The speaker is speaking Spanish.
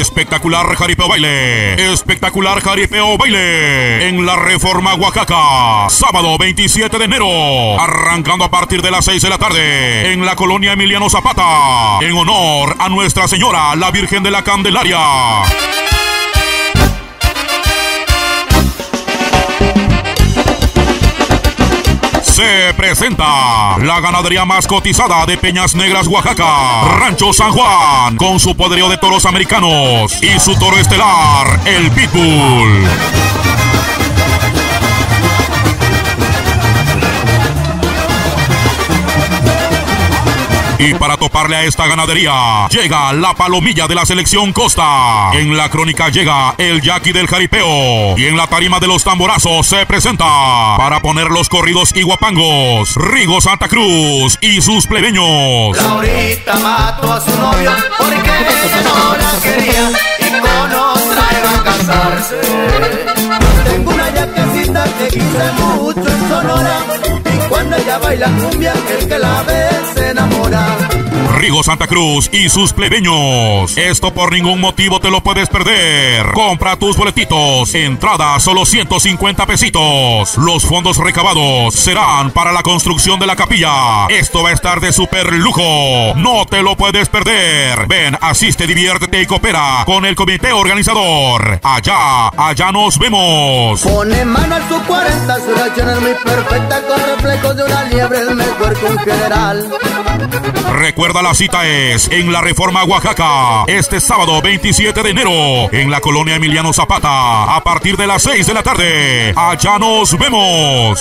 Espectacular jaripeo baile. Espectacular jaripeo baile. En la Reforma Oaxaca. Sábado 27 de enero. Arrancando a partir de las 6 de la tarde. En la colonia Emiliano Zapata. En honor a Nuestra Señora, la Virgen de la Candelaria. Se presenta la ganadería más cotizada de Peñas Negras, Oaxaca, Rancho San Juan, con su poderío de toros americanos y su toro estelar, el Pitbull. Y para toparle a esta ganadería, llega la palomilla de la selección Costa. En la crónica llega el Jackie del Jaripeo. Y en la tarima de los tamborazos se presenta para poner los corridos y guapangos. Rigo Santa Cruz y sus plebeños. Laurita mató a su novio porque ella no la quería y con otra iba a casarse. Tengo una yaquecita que quise mucho baila cumbia el que la ve se enamora. Rigo Santa Cruz y sus plebeños. Esto por ningún motivo te lo puedes perder. Compra tus boletitos. Entrada solo 150 pesitos. Los fondos recabados serán para la construcción de la capilla. Esto va a estar de super lujo. No te lo puedes perder. Ven, asiste, diviértete y coopera con el comité organizador. Allá, allá nos vemos. Pone mano a su 40, su es muy perfecta con reflejos de una liebre, es mejor que un general. Recuerda la cita es en la Reforma Oaxaca, este sábado 27 de enero, en la colonia Emiliano Zapata, a partir de las 6 de la tarde. Allá nos vemos.